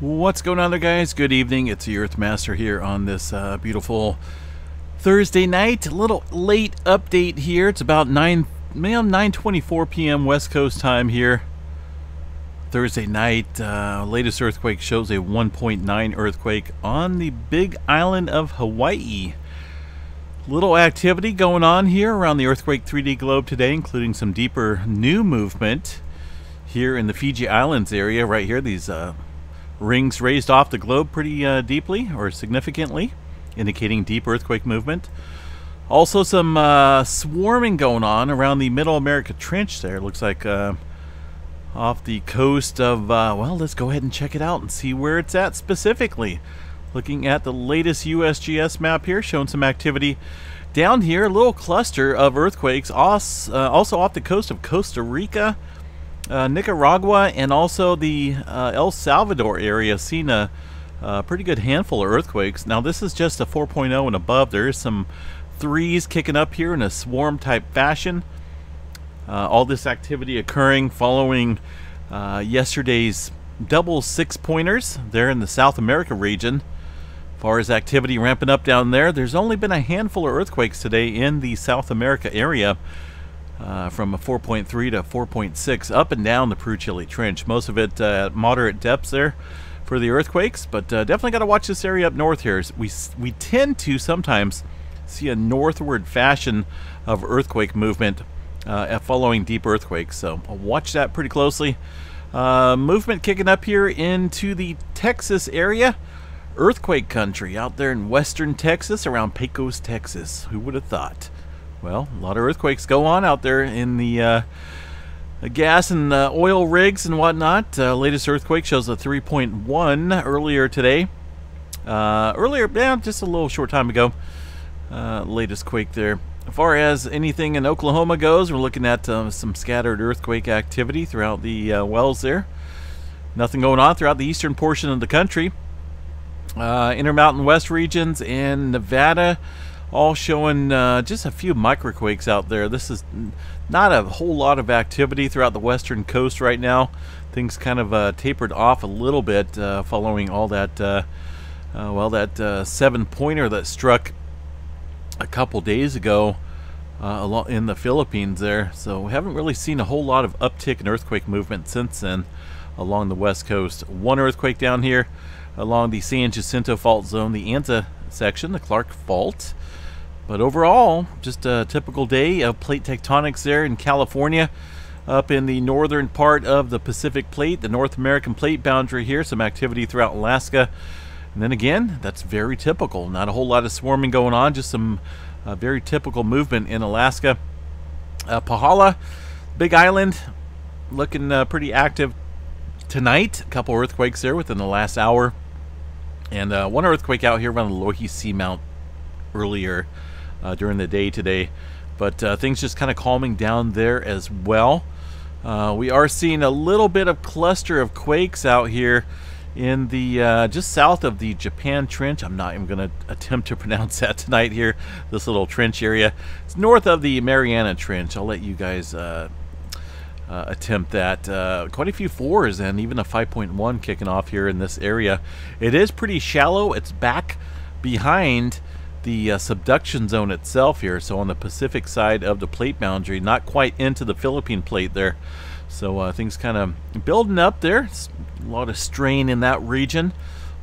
What's going on there guys? Good evening. It's the Earthmaster here on this uh, beautiful Thursday night. A little late update here. It's about 9 9:24 p.m. West Coast time here. Thursday night, uh, latest earthquake shows a 1.9 earthquake on the big island of Hawaii. Little activity going on here around the earthquake 3D globe today, including some deeper new movement here in the Fiji Islands area right here. These uh, Rings raised off the globe pretty uh, deeply or significantly, indicating deep earthquake movement. Also, some uh, swarming going on around the Middle America Trench there. Looks like uh, off the coast of, uh, well, let's go ahead and check it out and see where it's at specifically. Looking at the latest USGS map here, showing some activity down here. A little cluster of earthquakes, uh, also off the coast of Costa Rica uh, Nicaragua and also the uh, El Salvador area seen a, a, pretty good handful of earthquakes. Now this is just a 4.0 and above. There is some threes kicking up here in a swarm type fashion. Uh, all this activity occurring following uh, yesterday's double six pointers there in the South America region. As far as activity ramping up down there, there's only been a handful of earthquakes today in the South America area uh, from a 4.3 to 4.6 up and down the Peru-Chile Trench. Most of it uh, at moderate depths there for the earthquakes, but uh, definitely got to watch this area up north here. We, we tend to sometimes see a northward fashion of earthquake movement uh, following deep earthquakes, so I'll watch that pretty closely. Uh, movement kicking up here into the Texas area. Earthquake country out there in western Texas around Pecos, Texas. Who would have thought? Well, a lot of earthquakes go on out there in the uh, gas and uh, oil rigs and whatnot. Uh, latest earthquake shows a 3.1 earlier today. Uh, earlier, yeah, just a little short time ago. Uh, latest quake there. As far as anything in Oklahoma goes, we're looking at uh, some scattered earthquake activity throughout the wells there. Nothing going on throughout the eastern portion of the country. Intermountain West regions and Nevada all showing uh, just a few microquakes out there. This is not a whole lot of activity throughout the western coast right now. Things kind of uh, tapered off a little bit uh, following all that, uh, uh, well, that uh, seven-pointer that struck a couple days ago in the Philippines there. So we haven't really seen a whole lot of uptick in earthquake movement since then along the west coast. One earthquake down here along the San Jacinto Fault Zone, the Anza section, the Clark Fault. But overall, just a typical day of plate tectonics there in California. Up in the northern part of the Pacific Plate, the North American plate boundary here, some activity throughout Alaska. And then again, that's very typical. Not a whole lot of swarming going on, just some uh, very typical movement in Alaska. Uh, Pahala, Big Island, looking uh, pretty active tonight. A couple earthquakes there within the last hour. And uh, one earthquake out here around the Loihi Seamount earlier uh, during the day today. But uh, things just kind of calming down there as well. Uh, we are seeing a little bit of cluster of quakes out here in the uh, just south of the Japan Trench. I'm not even going to attempt to pronounce that tonight here. This little trench area. It's north of the Mariana Trench. I'll let you guys uh, attempt that. Uh, quite a few fours and even a 5.1 kicking off here in this area. It is pretty shallow. It's back behind the uh, subduction zone itself here. So on the Pacific side of the plate boundary, not quite into the Philippine plate there. So uh, things kind of building up there. It's a lot of strain in that region.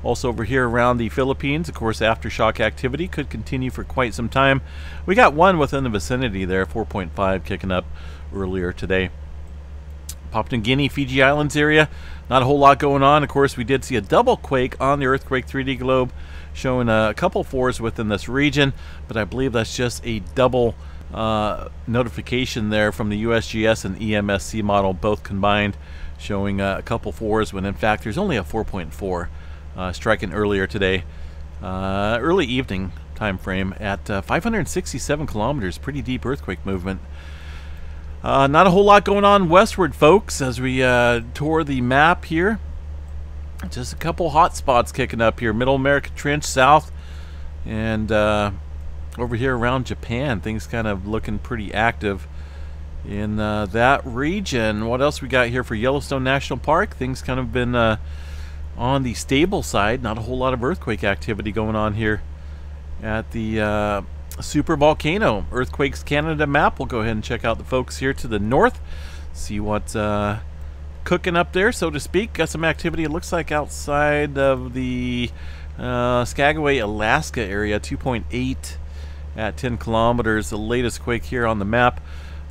Also over here around the Philippines, of course, aftershock activity could continue for quite some time. We got one within the vicinity there, 4.5 kicking up earlier today. Papua New Guinea, Fiji Islands area, not a whole lot going on. Of course, we did see a double quake on the Earthquake 3D globe showing a couple fours within this region, but I believe that's just a double uh, notification there from the USGS and EMSC model, both combined, showing uh, a couple fours when in fact there's only a 4.4 uh, striking earlier today, uh, early evening time frame at uh, 567 kilometers, pretty deep earthquake movement. Uh, not a whole lot going on westward, folks, as we tour the map here. Just a couple hot spots kicking up here. Middle America Trench south and uh, over here around Japan. Things kind of looking pretty active in uh, that region. What else we got here for Yellowstone National Park? Things kind of been uh, On the stable side, not a whole lot of earthquake activity going on here at the uh, super volcano. Earthquakes Canada map. We'll go ahead and check out the folks here to the north, see what's uh, cooking up there, so to speak. Got some activity, it looks like outside of the uh, Skagway, Alaska area, 2.8 at 10 kilometers. The latest quake here on the map.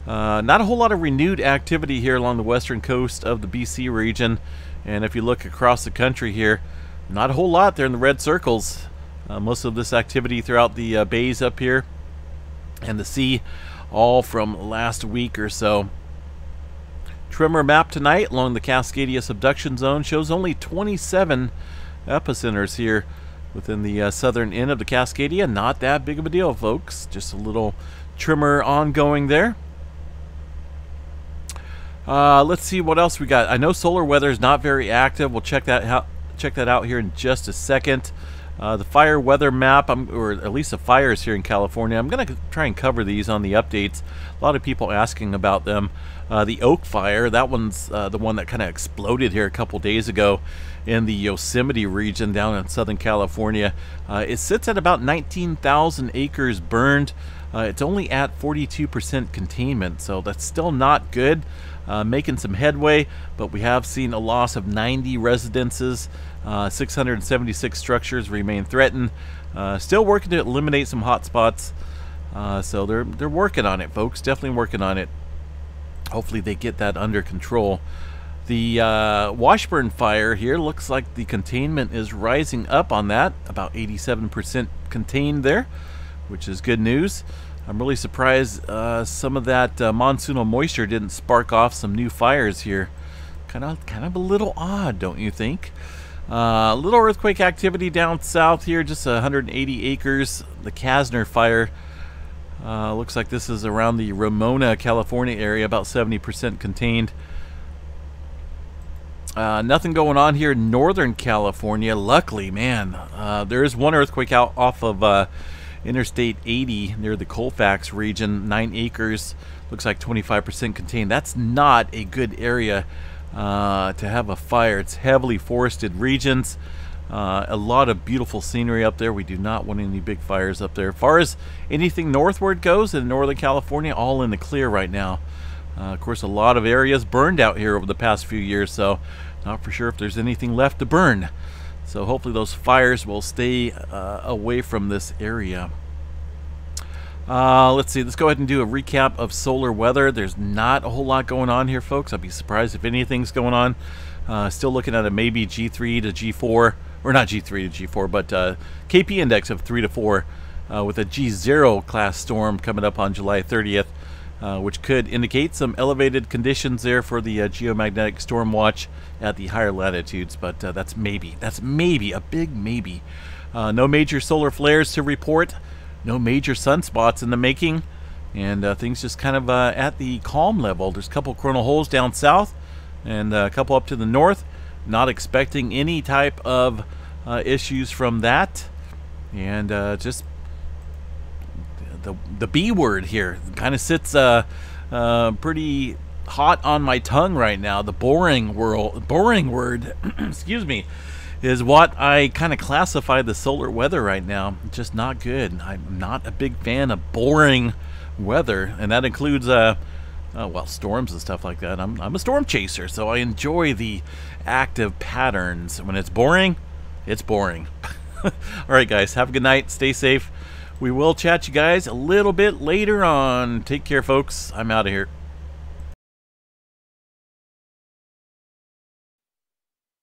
Uh, not a whole lot of renewed activity here along the western coast of the BC region. And if you look across the country here, not a whole lot there in the red circles. Uh, most of this activity throughout the uh, bays up here and the sea, all from last week or so. Tremor map tonight along the Cascadia subduction zone shows only 27 epicenters here within the uh, southern end of the Cascadia. Not that big of a deal, folks. Just a little tremor ongoing there. Uh, let's see what else we got. I know solar weather is not very active. We'll check that out. Check that out here in just a second. Uh, the fire weather map, I'm, or at least the fires here in California. I'm going to try and cover these on the updates. A lot of people asking about them. Uh, the Oak Fire, that one's uh, the one that kind of exploded here a couple days ago in the Yosemite region down in Southern California. Uh, it sits at about 19,000 acres burned. Uh, it's only at 42% containment, so that's still not good. Uh, making some headway, but we have seen a loss of 90 residences. Uh, 676 structures remain threatened. Uh, still working to eliminate some hotspots. Uh, so they're they're working on it, folks. Definitely working on it. Hopefully they get that under control. The uh, Washburn fire here looks like the containment is rising up on that, about 87% contained there, which is good news. I'm really surprised uh, some of that uh, monsoonal moisture didn't spark off some new fires here. Kind of, kind of a little odd, don't you think? Uh, little earthquake activity down south here, just 180 acres. The Kasner fire uh, looks like this is around the Ramona, California area, about 70% contained. Uh, nothing going on here in Northern California. Luckily, man, uh, there is one earthquake out off of uh, Interstate 80 near the Colfax region, nine acres. Looks like 25% contained. That's not a good area uh, to have a fire. It's heavily forested regions. Uh, a lot of beautiful scenery up there. We do not want any big fires up there. As far as anything northward goes in Northern California, all in the clear right now. Uh, of course, a lot of areas burned out here over the past few years, so not for sure if there's anything left to burn. So hopefully those fires will stay uh, away from this area. Uh, let's see, let's go ahead and do a recap of solar weather. There's not a whole lot going on here, folks. I'd be surprised if anything's going on. Uh, still looking at a maybe G3 to G4, or not G3 to G4, but uh, KP index of 3 to 4 uh, with a G0 class storm coming up on July 30th, uh, which could indicate some elevated conditions there for the uh, geomagnetic storm watch at the higher latitudes, but that's maybe. That's maybe, a big maybe. no major solar flares to report no major sunspots in the making, and uh, things just kind of uh, at the calm level. There's a couple coronal holes down south and uh, a couple up to the north. Not expecting any type of uh, issues from that, and uh, just the the B word here kind of sits uh, pretty hot on my tongue right now. The boring world, boring word. excuse me is what I kind of classify the solar weather right now. Just not good. I'm not a big fan of boring weather, and that includes uh, uh, well storms and stuff like that. I'm I'm a storm chaser, so I enjoy the active patterns. When it's boring, it's boring. All right, guys, have a good night. Stay safe. We will chat you guys a little bit later on. Take care, folks. I'm out of here.